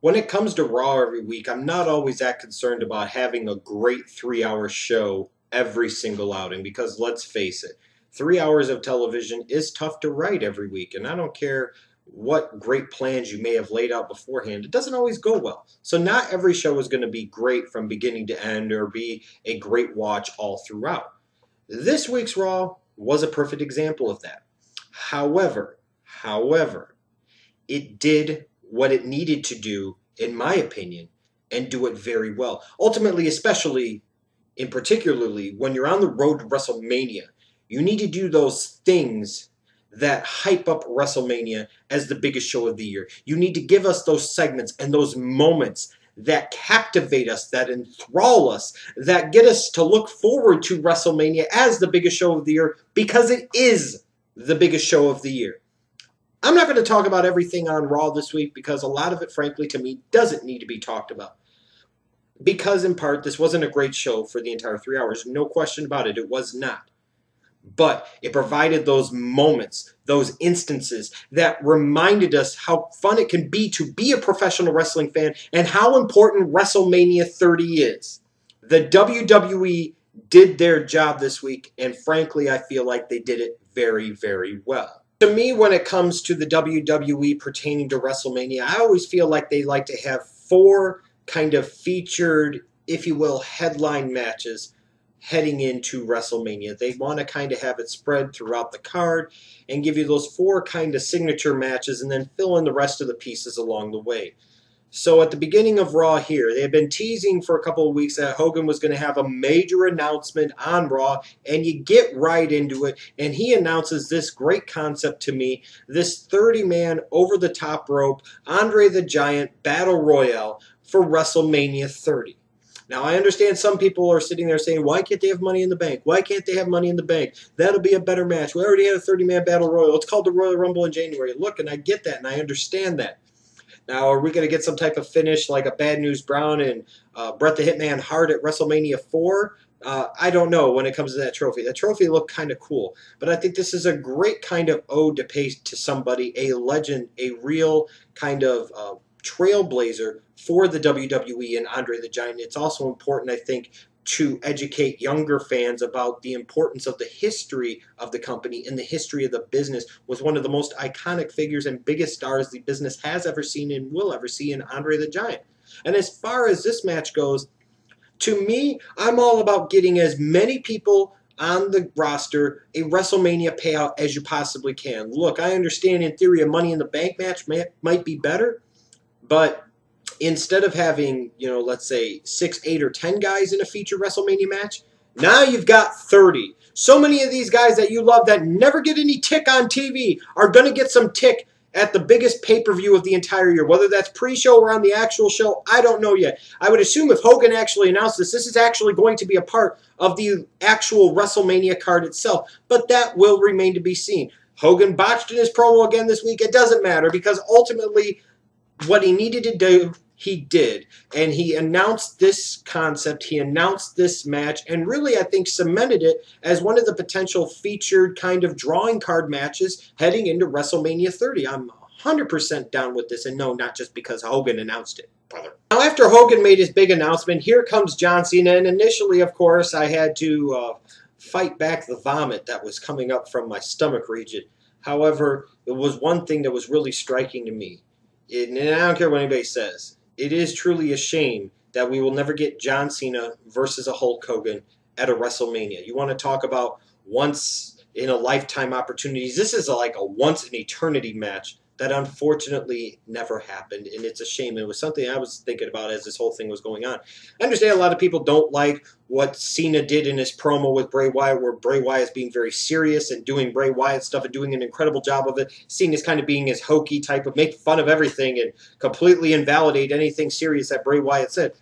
when it comes to Raw every week, I'm not always that concerned about having a great three hour show every single outing because let's face it, three hours of television is tough to write every week. And I don't care what great plans you may have laid out beforehand, it doesn't always go well. So, not every show is going to be great from beginning to end or be a great watch all throughout. This week's Raw was a perfect example of that. However, however, it did what it needed to do, in my opinion, and do it very well. Ultimately, especially in particularly when you're on the road to WrestleMania, you need to do those things that hype up WrestleMania as the biggest show of the year. You need to give us those segments and those moments that captivate us, that enthrall us, that get us to look forward to WrestleMania as the biggest show of the year because it is the biggest show of the year. I'm not going to talk about everything on Raw this week because a lot of it, frankly, to me, doesn't need to be talked about. Because, in part, this wasn't a great show for the entire three hours. No question about it. It was not. But it provided those moments, those instances that reminded us how fun it can be to be a professional wrestling fan and how important WrestleMania 30 is. The WWE did their job this week, and frankly, I feel like they did it very, very well to me, when it comes to the WWE pertaining to WrestleMania, I always feel like they like to have four kind of featured, if you will, headline matches heading into WrestleMania. They want to kind of have it spread throughout the card and give you those four kind of signature matches and then fill in the rest of the pieces along the way. So at the beginning of Raw here, they had been teasing for a couple of weeks that Hogan was going to have a major announcement on Raw, and you get right into it, and he announces this great concept to me, this 30-man over-the-top rope Andre the Giant Battle Royale for WrestleMania 30. Now, I understand some people are sitting there saying, why can't they have money in the bank? Why can't they have money in the bank? That'll be a better match. We already had a 30-man Battle Royal. It's called the Royal Rumble in January. Look, and I get that, and I understand that. Now, are we going to get some type of finish like a Bad News Brown and uh, Bret the Hitman Hart at WrestleMania 4? Uh, I don't know when it comes to that trophy. That trophy looked kind of cool, but I think this is a great kind of ode to pay to somebody, a legend, a real kind of uh, trailblazer for the WWE and Andre the Giant. It's also important, I think, to educate younger fans about the importance of the history of the company and the history of the business with one of the most iconic figures and biggest stars the business has ever seen and will ever see in Andre the Giant. And as far as this match goes, to me, I'm all about getting as many people on the roster a WrestleMania payout as you possibly can. Look, I understand in theory a Money in the Bank match may, might be better, but instead of having, you know, let's say six, eight, or ten guys in a feature WrestleMania match, now you've got 30. So many of these guys that you love that never get any tick on TV are going to get some tick at the biggest pay per view of the entire year. Whether that's pre show or on the actual show, I don't know yet. I would assume if Hogan actually announced this, this is actually going to be a part of the actual WrestleMania card itself. But that will remain to be seen. Hogan botched in his promo again this week. It doesn't matter because ultimately, what he needed to do he did. And he announced this concept, he announced this match, and really, I think, cemented it as one of the potential featured kind of drawing card matches heading into WrestleMania 30. I'm 100% down with this, and no, not just because Hogan announced it, brother. Now, after Hogan made his big announcement, here comes John Cena, and initially, of course, I had to uh, fight back the vomit that was coming up from my stomach region. However, it was one thing that was really striking to me. And I don't care what anybody says it is truly a shame that we will never get John Cena versus a Hulk Hogan at a WrestleMania. You want to talk about once in a lifetime opportunities. This is like a once in eternity match that unfortunately never happened, and it's a shame. It was something I was thinking about as this whole thing was going on. I understand a lot of people don't like what Cena did in his promo with Bray Wyatt, where Bray Wyatt is being very serious and doing Bray Wyatt stuff and doing an incredible job of it. Cena's kind of being his hokey type of make fun of everything and completely invalidate anything serious that Bray Wyatt said.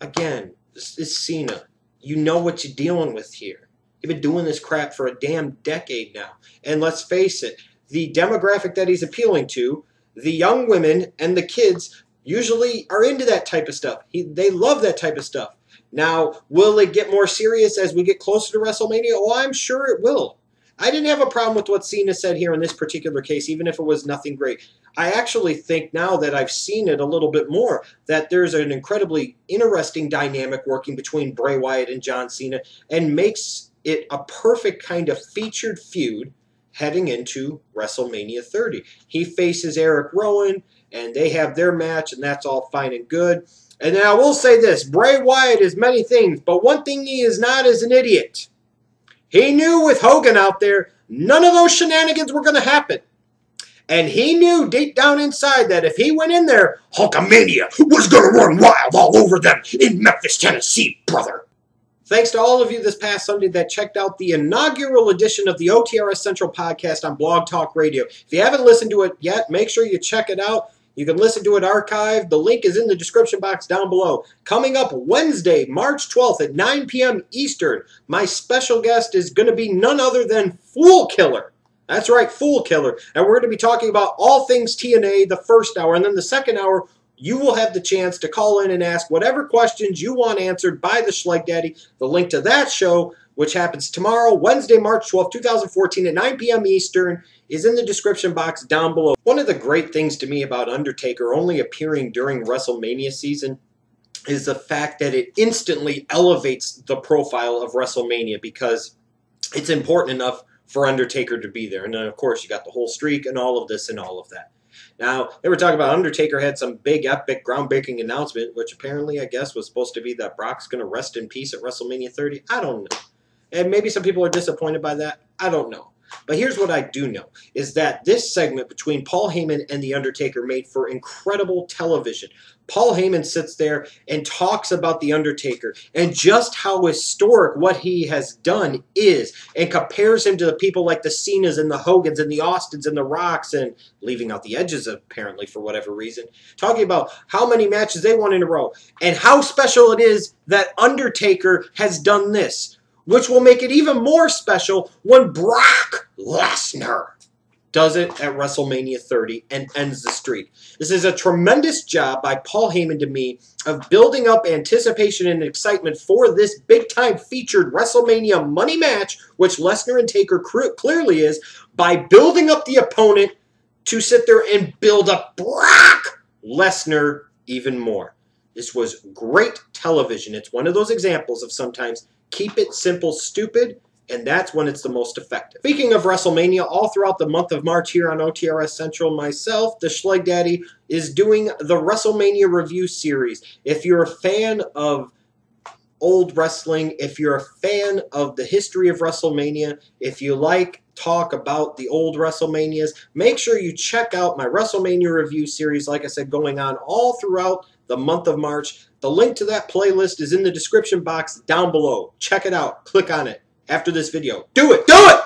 Again, this is Cena. You know what you're dealing with here. You've been doing this crap for a damn decade now. And let's face it, the demographic that he's appealing to, the young women and the kids, usually are into that type of stuff. He, they love that type of stuff. Now, will it get more serious as we get closer to WrestleMania? Oh, I'm sure it will. I didn't have a problem with what Cena said here in this particular case, even if it was nothing great. I actually think now that I've seen it a little bit more that there's an incredibly interesting dynamic working between Bray Wyatt and John Cena and makes it a perfect kind of featured feud heading into WrestleMania 30. He faces Eric Rowan and they have their match and that's all fine and good. And then I will say this, Bray Wyatt is many things, but one thing he is not is an idiot. He knew with Hogan out there, none of those shenanigans were going to happen. And he knew deep down inside that if he went in there, Hulkamania was going to run wild all over them in Memphis, Tennessee, brother. Thanks to all of you this past Sunday that checked out the inaugural edition of the OTRS Central podcast on Blog Talk Radio. If you haven't listened to it yet, make sure you check it out. You can listen to it archived. The link is in the description box down below. Coming up Wednesday, March 12th at 9 p.m. Eastern, my special guest is going to be none other than Foolkiller. That's right, Foolkiller. And we're going to be talking about all things TNA the first hour. And then the second hour, you will have the chance to call in and ask whatever questions you want answered by the Schleg Daddy. The link to that show, which happens tomorrow, Wednesday, March 12, 2014 at 9 p.m. Eastern, is in the description box down below. One of the great things to me about Undertaker only appearing during WrestleMania season is the fact that it instantly elevates the profile of WrestleMania because it's important enough for Undertaker to be there. And then, of course, you got the whole streak and all of this and all of that. Now, they were talking about Undertaker had some big, epic, groundbreaking announcement, which apparently, I guess, was supposed to be that Brock's going to rest in peace at WrestleMania 30. I don't know. And maybe some people are disappointed by that. I don't know. But here's what I do know is that this segment between Paul Heyman and The Undertaker made for incredible television. Paul Heyman sits there and talks about The Undertaker and just how historic what he has done is and compares him to the people like the Cenas and the Hogans and the Austins and the Rocks and leaving out the edges apparently for whatever reason. Talking about how many matches they won in a row and how special it is that Undertaker has done this which will make it even more special when Brock Lesnar does it at WrestleMania 30 and ends the streak. This is a tremendous job by Paul Heyman to me of building up anticipation and excitement for this big time featured WrestleMania money match, which Lesnar and Taker clearly is, by building up the opponent to sit there and build up Brock Lesnar even more. This was great television. It's one of those examples of sometimes Keep it simple, stupid, and that's when it's the most effective. Speaking of WrestleMania, all throughout the month of March here on OTRS Central, myself, the Schleg Daddy, is doing the WrestleMania review series. If you're a fan of old wrestling, if you're a fan of the history of WrestleMania, if you like talk about the old WrestleManias, make sure you check out my WrestleMania review series, like I said, going on all throughout the month of March. The link to that playlist is in the description box down below. Check it out. Click on it after this video. Do it! Do it!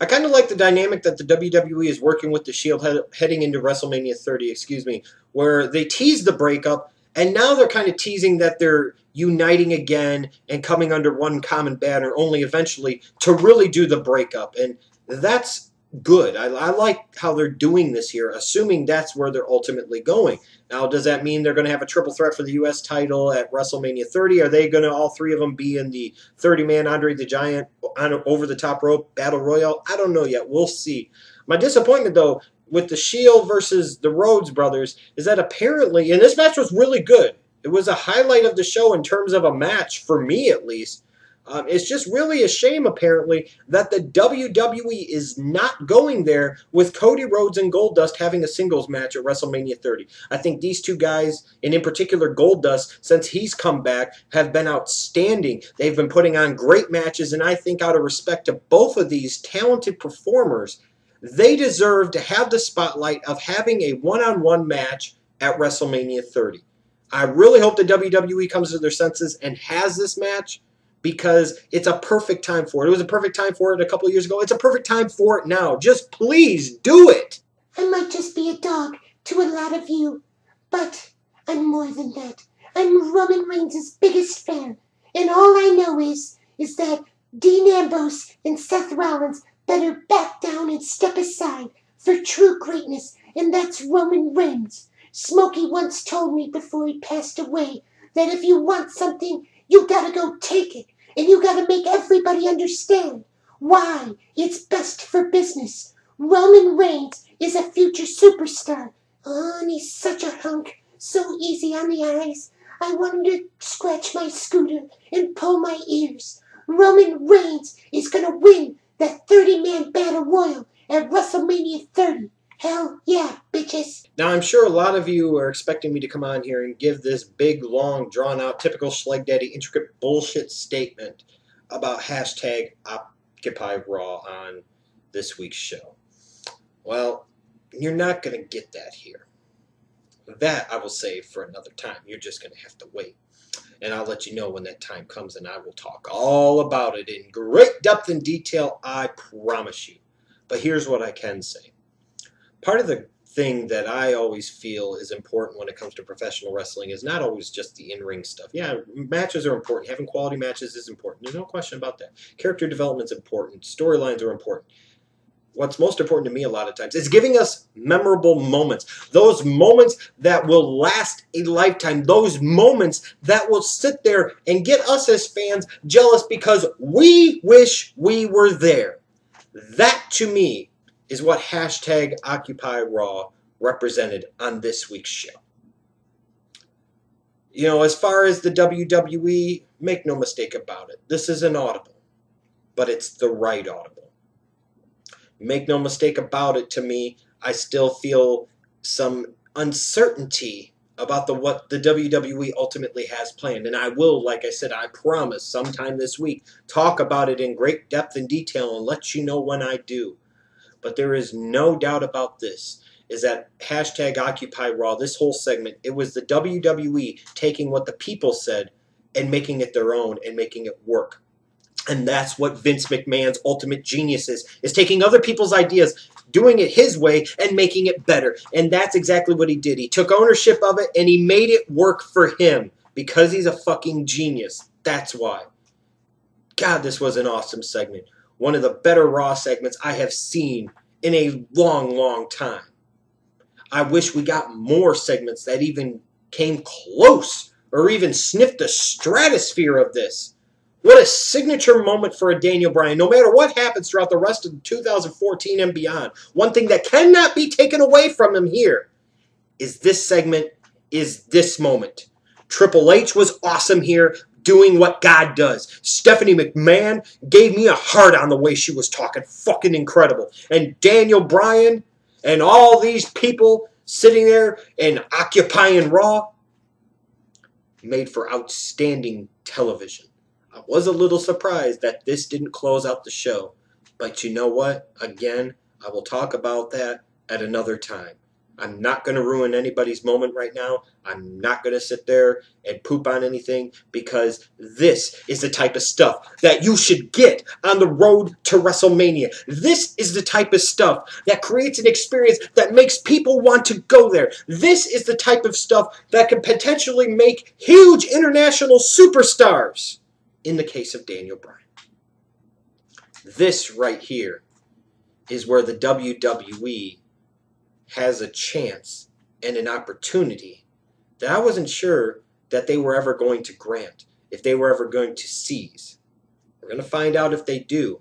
I kind of like the dynamic that the WWE is working with the Shield he heading into WrestleMania 30, excuse me, where they tease the breakup, and now they're kind of teasing that they're uniting again and coming under one common banner, only eventually to really do the breakup. And that's good. I, I, like how they're doing this here, assuming that's where they're ultimately going. Now, does that mean they're going to have a triple threat for the U.S. title at WrestleMania 30? Are they going to, all three of them, be in the 30 man Andre the Giant on over the top rope battle royal? I don't know yet. We'll see. My disappointment, though, with the Shield versus the Rhodes brothers is that apparently, and this match was really good. It was a highlight of the show in terms of a match, for me at least. Um, it's just really a shame, apparently, that the WWE is not going there with Cody Rhodes and Goldust having a singles match at WrestleMania 30. I think these two guys, and in particular Goldust, since he's come back, have been outstanding. They've been putting on great matches, and I think out of respect to both of these talented performers, they deserve to have the spotlight of having a one-on-one match at WrestleMania 30. I really hope the WWE comes to their senses and has this match because it's a perfect time for it. It was a perfect time for it a couple years ago. It's a perfect time for it now. Just please do it. I might just be a dog to a lot of you, but I'm more than that. I'm Roman Reigns' biggest fan, and all I know is is that Dean Ambrose and Seth Rollins better back down and step aside for true greatness, and that's Roman Reigns. Smokey once told me before he passed away that if you want something, you gotta go take it, and you gotta make everybody understand why it's best for business. Roman Reigns is a future superstar. Oh, and he's such a hunk. So easy on the eyes. I want him to scratch my scooter and pull my ears. Roman Reigns is gonna win the 30 man battle royal at WrestleMania 30. Hell yeah, bitches. Now, I'm sure a lot of you are expecting me to come on here and give this big, long, drawn out, typical Schleg Daddy intricate bullshit statement about hashtag Occupy Raw on this week's show. Well, you're not going to get that here. That I will save for another time. You're just going to have to wait. And I'll let you know when that time comes, and I will talk all about it in great depth and detail, I promise you. But here's what I can say part of the thing that I always feel is important when it comes to professional wrestling is not always just the in-ring stuff. Yeah, matches are important. Having quality matches is important. There's no question about that. Character development is important. Storylines are important. What's most important to me a lot of times is giving us memorable moments. Those moments that will last a lifetime. Those moments that will sit there and get us as fans jealous because we wish we were there. That to me is what hashtag Occupy Raw represented on this week's show. You know, as far as the WWE, make no mistake about it. This is an audible, but it's the right audible. Make no mistake about it, to me, I still feel some uncertainty about the what the WWE ultimately has planned. And I will, like I said, I promise sometime this week, talk about it in great depth and detail and let you know when I do. But there is no doubt about this is that hashtag Occupy Raw, this whole segment, it was the WWE taking what the people said and making it their own and making it work. And that's what Vince McMahon's ultimate genius is, is taking other people's ideas, doing it his way, and making it better. And that's exactly what he did. He took ownership of it and he made it work for him because he's a fucking genius. That's why. God, this was an awesome segment one of the better Raw segments I have seen in a long, long time. I wish we got more segments that even came close or even sniffed the stratosphere of this. What a signature moment for a Daniel Bryan, no matter what happens throughout the rest of 2014 and beyond. One thing that cannot be taken away from him here is this segment, is this moment. Triple H was awesome here doing what God does. Stephanie McMahon gave me a heart on the way she was talking. Fucking incredible. And Daniel Bryan and all these people sitting there and occupying Raw made for outstanding television. I was a little surprised that this didn't close out the show. But you know what? Again, I will talk about that at another time. I'm not going to ruin anybody's moment right now. I'm not going to sit there and poop on anything because this is the type of stuff that you should get on the road to WrestleMania. This is the type of stuff that creates an experience that makes people want to go there. This is the type of stuff that could potentially make huge international superstars in the case of Daniel Bryan. This right here is where the WWE has a chance and an opportunity that I wasn't sure that they were ever going to grant, if they were ever going to seize. We're going to find out if they do,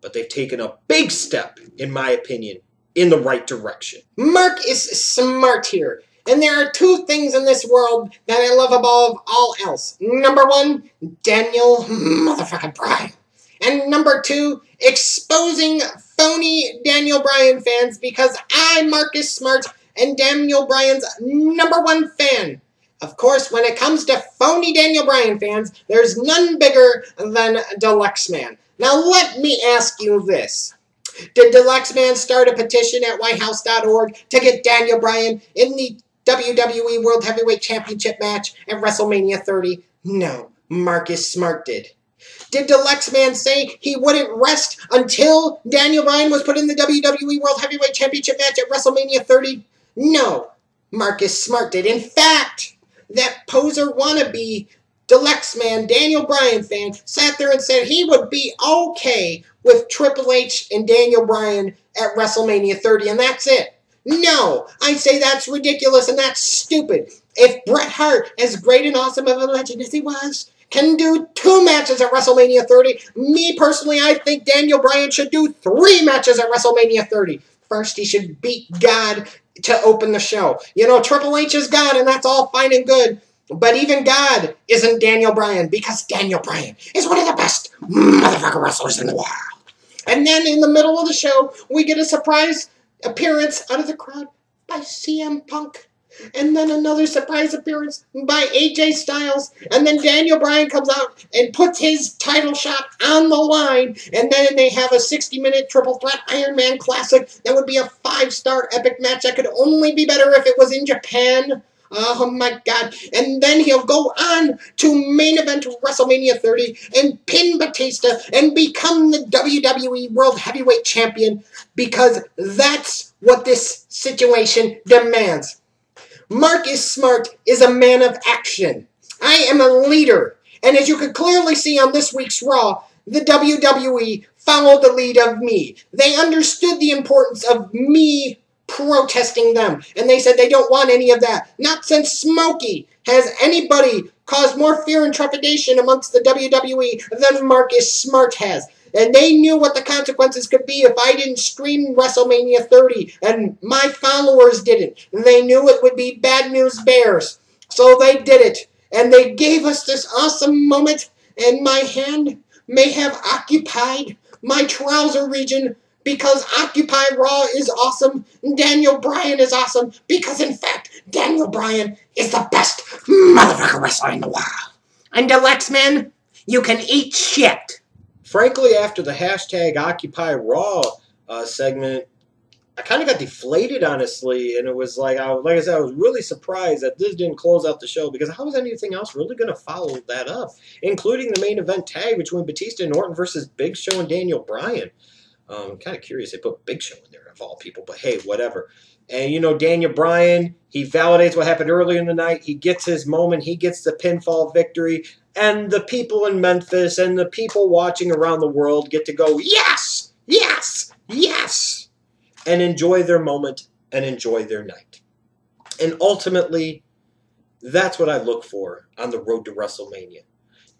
but they've taken a big step, in my opinion, in the right direction. Marcus Smart here. And there are two things in this world that I love above all else. Number one, Daniel motherfucking Bryan. And number two, exposing phony Daniel Bryan fans because I'm Marcus Smart and Daniel Bryan's number one fan. Of course, when it comes to phony Daniel Bryan fans, there's none bigger than Dalyxman. Now, let me ask you this. Did Dalyxman start a petition at whitehouse.org to get Daniel Bryan in the WWE World Heavyweight Championship match at WrestleMania 30? No, Marcus Smart did. Did Dalyxman say he wouldn't rest until Daniel Bryan was put in the WWE World Heavyweight Championship match at WrestleMania 30? No, Marcus Smart did. In fact, that poser wannabe Dalyxman, Daniel Bryan fan, sat there and said he would be okay with Triple H and Daniel Bryan at WrestleMania 30, and that's it. No, I say that's ridiculous and that's stupid. If Bret Hart, as great and awesome of a legend as he was, can do two matches at WrestleMania 30. Me personally, I think Daniel Bryan should do three matches at WrestleMania 30. first he should beat God to open the show. You know, Triple H is God, and that's all fine and good. But even God isn't Daniel Bryan because Daniel Bryan is one of the best motherfucker wrestlers in the world. And then in the middle of the show, we get a surprise appearance out of the crowd by CM Punk. And then another surprise appearance by AJ Styles. And then Daniel Bryan comes out and puts his title shot on the line. And then they have a 60 minute triple threat Iron Man classic. That would be a five star epic match that could only be better if it was in Japan. Oh my god. And then he'll go on to main event WrestleMania 30 and pin Batista and become the WWE World Heavyweight Champion because that's what this situation demands. Marcus Smart is a man of action. I am a leader. And as you can clearly see on this week's Raw, the WWE followed the lead of me. They understood the importance of me protesting them. And they said they don't want any of that. Not since Smokey has anybody caused more fear and trepidation amongst the WWE than Marcus Smart has. And they knew what the consequences could be if I didn't stream WrestleMania 30 and my followers didn't. They knew it would be bad news bears. So they did it. And they gave us this awesome moment, and my hand may have occupied my trouser region because Occupy Raw is awesome. Daniel Bryan is awesome because, in fact, Daniel Bryan is the best motherfucker wrestler in the world. And Dalyxman, you can eat shit. Frankly, after the hashtag Occupy Raw uh, segment, I kind of got deflated, honestly, and it was like, I, like I said, I was really surprised that this didn't close out the show because how was anything else really going to follow that up, including the main event tag between Batista and Orton versus Big Show and Daniel Bryan. Um, I'm kind of curious they put Big Show in there of all people, but hey, whatever. And you know, Daniel Bryan, he validates what happened earlier in the night. He gets his moment. He gets the pinfall victory. And the people in Memphis and the people watching around the world get to go, yes, yes, yes, and enjoy their moment and enjoy their night. And ultimately, that's what I look for on the road to WrestleMania.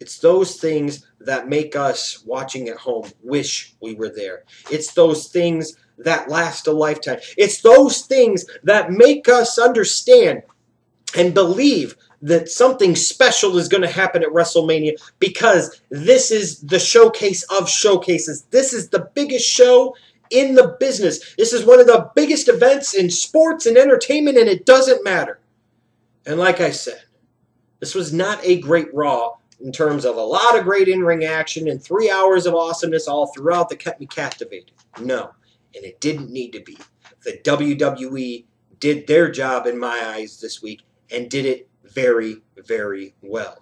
It's those things that make us watching at home wish we were there. It's those things that last a lifetime. It's those things that make us understand and believe that something special is going to happen at WrestleMania because this is the showcase of showcases. This is the biggest show in the business. This is one of the biggest events in sports and entertainment, and it doesn't matter. And like I said, this was not a great Raw in terms of a lot of great in ring action and three hours of awesomeness all throughout that kept me captivated. No, and it didn't need to be. The WWE did their job in my eyes this week and did it very, very well.